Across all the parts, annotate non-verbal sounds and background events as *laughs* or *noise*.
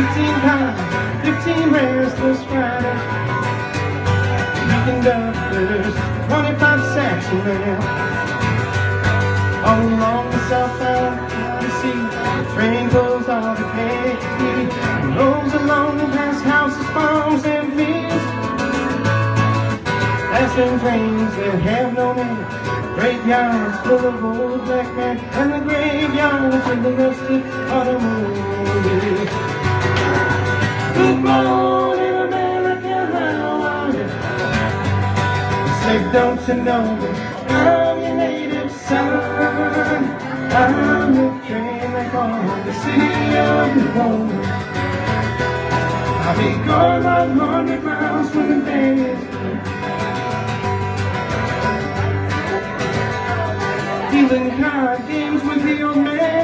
Fifteen cars, fifteen restless riders. Three conductors, twenty-five sacks of mail. All along the southbound Odyssey, the sea train goes all the K. Rolls along the past houses, farms, and fields. Passing trains that have no name. Graveyards full of old black men, and the graveyards of the rusted don't you know I'm your native son? I'm the train that calls the city of the home. I'll be gone about hundred miles when the day. Dealing card games with the old man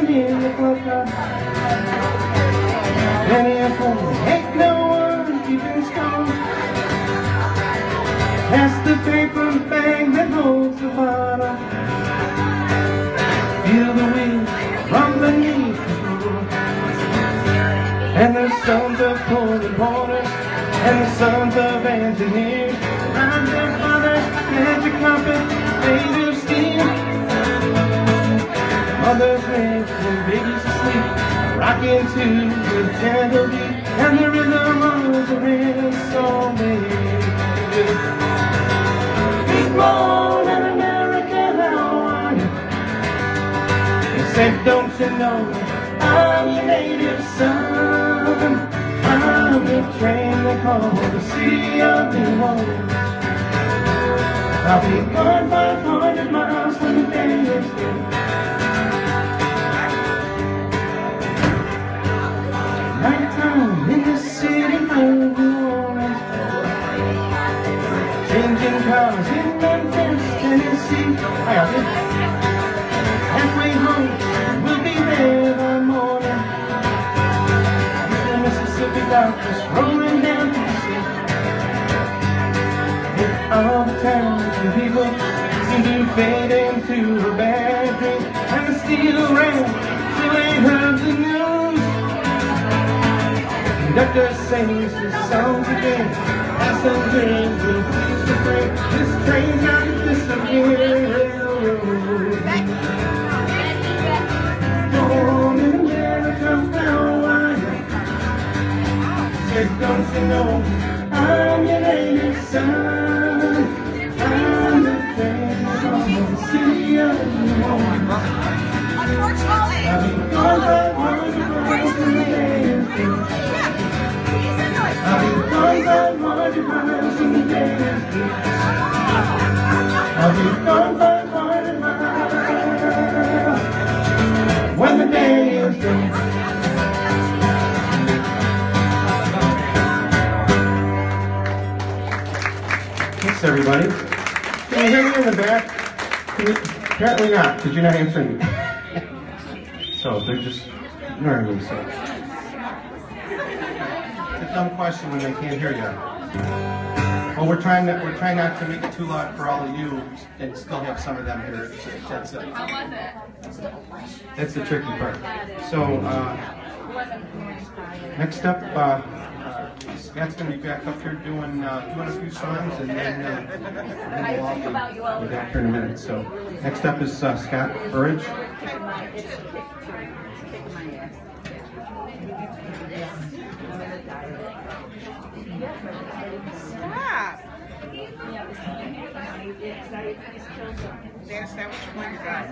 paper bag that holds the bottle. Feel the wind from beneath. And the sons of pulling porters and the sons of engineers. Ride their father's magic carpet made of steel. Mothers making babies asleep. Rocking to the gentle beat And the rhythm of the rain so made Good morning America, how are you? They said, don't you know I'm your native son? I'm the train they call the city of New Orleans. I'll be gone 500 miles when the day is through. Mississippi doctors rolling down to the sea. If all the towns and people seem to fade into a bad dream, and the steel ran till they heard the news. Conductor sings his songs again. Passengers will please refrain. This train's got to disappear. Said, know I'm your native son? I'm the train from the city of. Unfortunately. In the. I'll be gone Thanks. Can you hear me in the back? Can you, apparently not, because you're not answering me. So they're just ignoring me, so. It's a dumb question when they can't hear you. Well, we're trying to, we're trying not to make it too loud for all of you and still have some of them here. That's it. How was it? That's the tricky part. So, uh, next up, uh, Scott's gonna be back up here doing, uh, doing a few songs and then, uh, we'll *laughs* all be, be back here in a minute. So, next up is, uh, Scott Burridge. That's not what you want.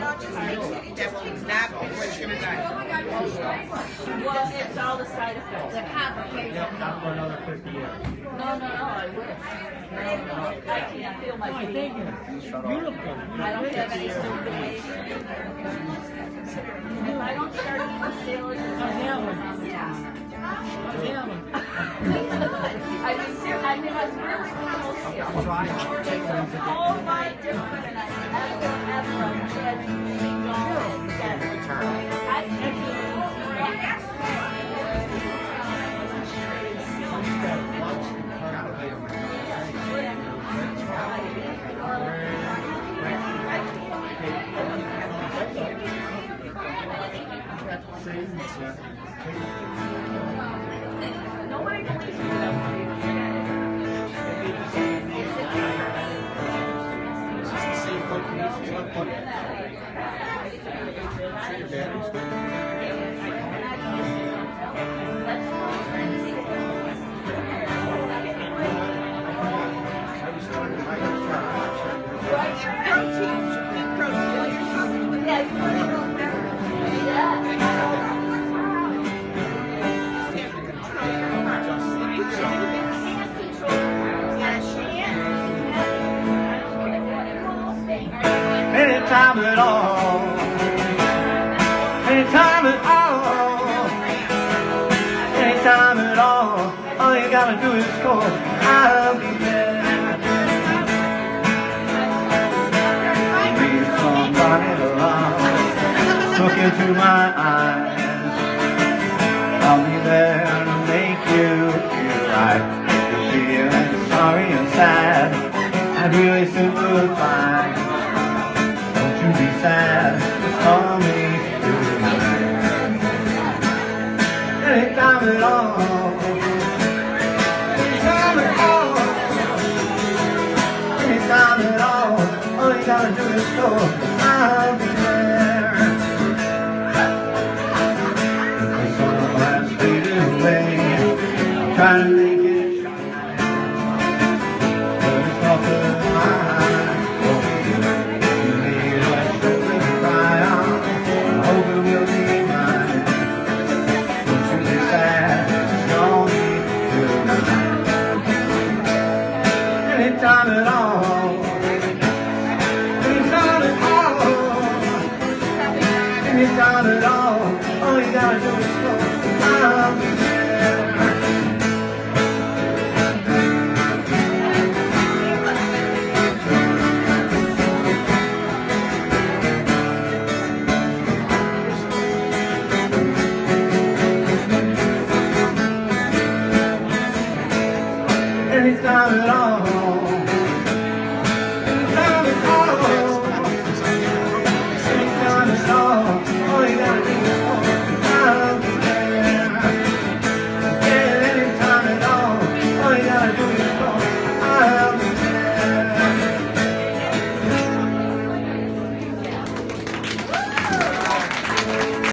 No, just make sure that will not be what you're. Well, it's all the side effects. The complications. Not for another fifty years. No, no, no, I wish. I can't feel my feet. I don't have any circulation. If I don't start eating steroids, yeah. *laughs* I mean, ser- I mean, I was really close here. All my different, and I had to have from dead, gone, dead. I time at all. At all, you gotta do is call. I'll be there. Need somebody to love. Look into my eyes. I'll be there to make you feel right. If you're feeling sorry and sad, I'd really sympathize. Don't you be sad, call me. Anytime at all. All. All do is go. I'll be there. The sun has faded away. I'm trying to make it shine. But it's not the. I it will be mine. Don't you be sad. It's only tonight. Anytime at all.